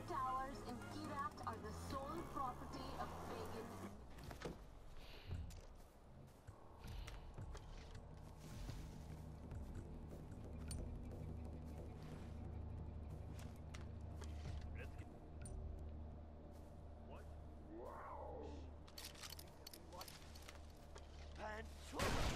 radio towers in Kyrat are the sole property of Pagan. Let's get.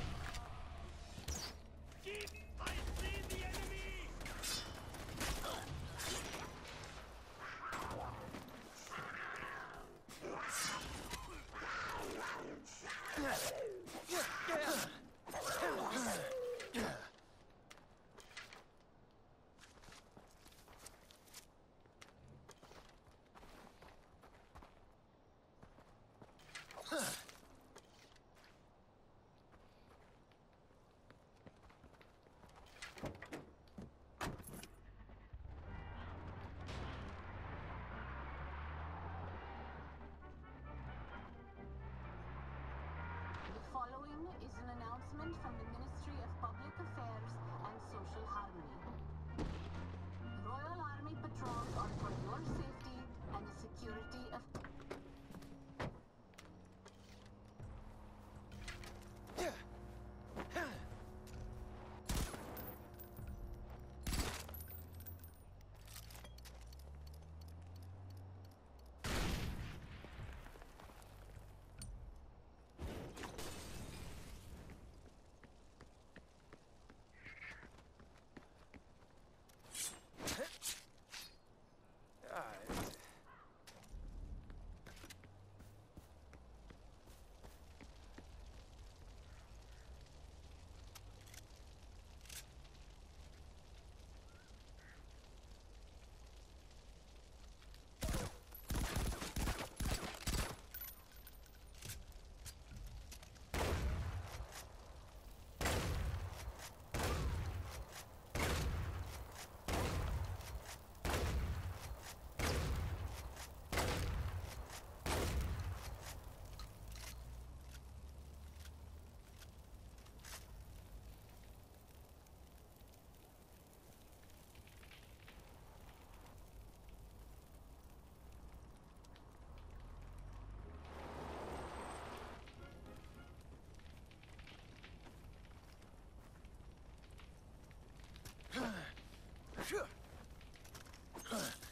Is an announcement from the Ministry of Public Affairs and Social Harmony. Phew.